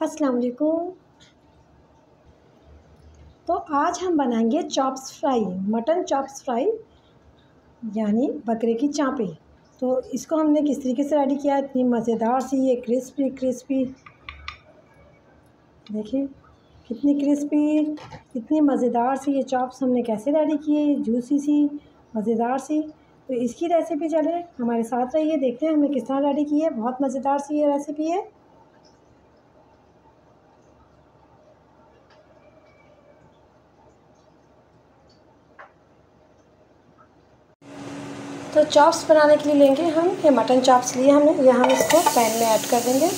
अस्सलाम वालेकुम तो आज हम बनाएँगे chops fry mutton chops fry यानी बकरे की चाँपे। तो इसको हमने किस तरीके से रेडी किया इतनी मज़ेदार सी, ये क्रिस्पी क्रिस्पी देखिए, कितनी क्रिस्पी इतनी मज़ेदार सी ये चॉप्स हमने कैसे रेडी किए जूसी सी, मज़ेदार सी। तो इसकी रेसिपी चले, हमारे साथ रहिए, देखते हैं हमने किस तरह रेडी की है। बहुत मज़ेदार सी ये रेसिपी है। तो चॉप्स बनाने के लिए लेंगे हम, ये मटन चॉप्स लिए हमने, ये हम इसको पैन में ऐड कर देंगे।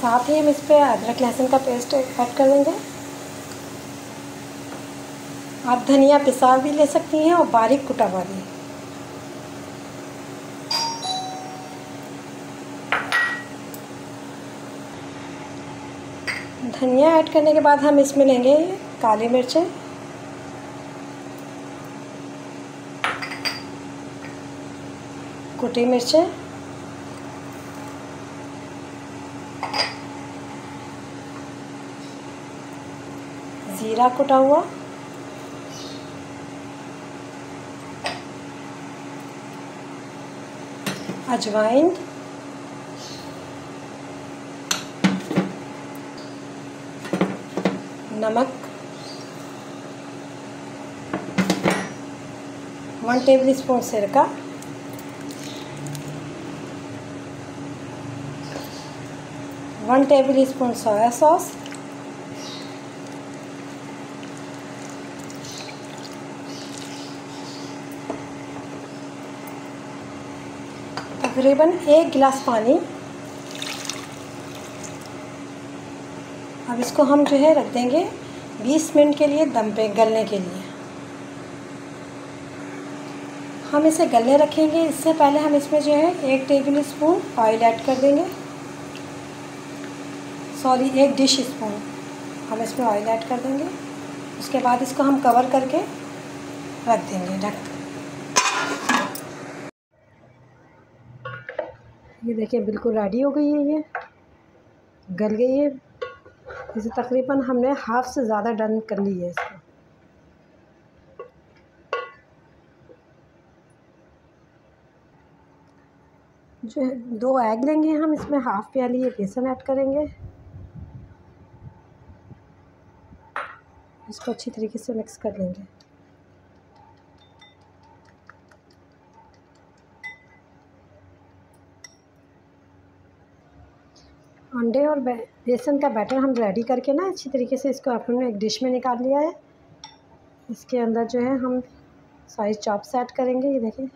साथ ही हम इस पर अदरक लहसुन का पेस्ट ऐड कर देंगे आप धनिया पिसा भी ले सकती हैं और बारीक कुटा हुआ भी। धनिया ऐड करने के बाद हम इसमें लेंगे काली मिर्चें। कुटी मिर्चें। ज़ीरा कुटा हुआ। अजवाइन। नमक। वन टेबल स्पून सिरका। One tablespoon soya sauce. तकरीबन एक गिलास पानी। अब इसको हम जो है रख देंगे 20 मिनट के लिए दम पे गलने के लिए। हम इसे गलने रखेंगे। इससे पहले हम इसमें जो है एक टेबल स्पून ऑयल ऐड कर देंगे। सॉरी एक डिश स्पून हम इसमें ऑयल ऐड कर देंगे। उसके बाद इसको हम कवर करके रख देंगे, ढक ये देखिए, बिल्कुल रेडी हो गई है ये। गल गई है। इसे तकरीबन हमने हाफ़ से ज़्यादा डन कर ली है इसको। जो दो एग लेंगे हम, इसमें हाफ़ प्याली ये बेसन ऐड करेंगे। इसको अच्छी तरीके से मिक्स कर लेंगे। अंडे और बेसन का बैटर हम रेडी करके ना अच्छी तरीके से इसको अपने एक डिश में निकाल लिया है। इसके अंदर जो है हम सारी चॉप सेट करेंगे, ये देखें।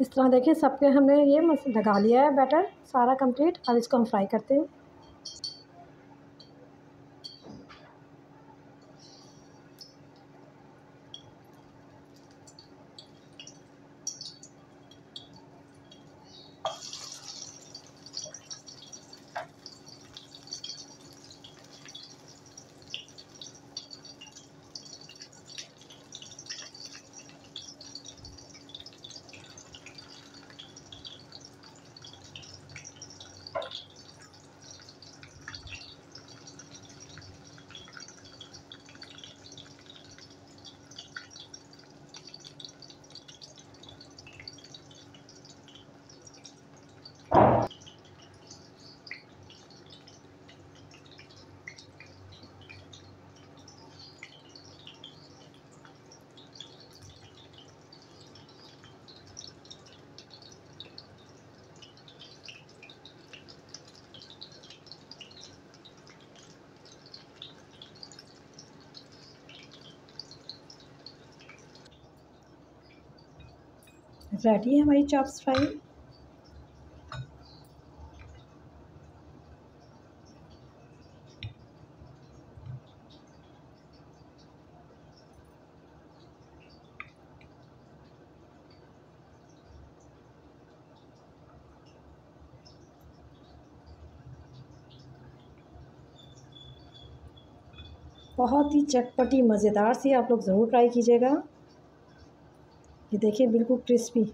इस तरह देखें, सबके हमने ये लगा लिया है बैटर, सारा कंप्लीट अब इसको हम फ्राई करते हैं। रेडी है हमारी चॉप्स फ्राई बहुत ही चटपटी, मज़ेदार सी आप लोग ज़रूर ट्राई कीजिएगा। ये देखिए, बिल्कुल क्रिस्पी।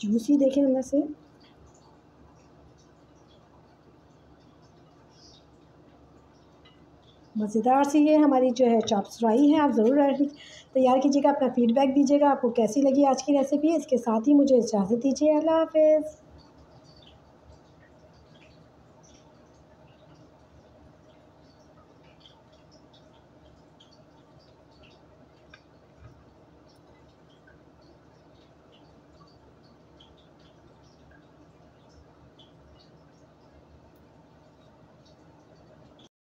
जूसी देखें अंदर से। मज़ेदार सी ये हमारी जो है चॉप्स फ्राई है, आप ज़रूर तैयार कीजिएगा, अपना फ़ीडबैक दीजिएगा, आपको कैसी लगी आज की रेसिपी इसके साथ ही मुझे इजाज़त दीजिए, अल्लाह हाफ़िज़।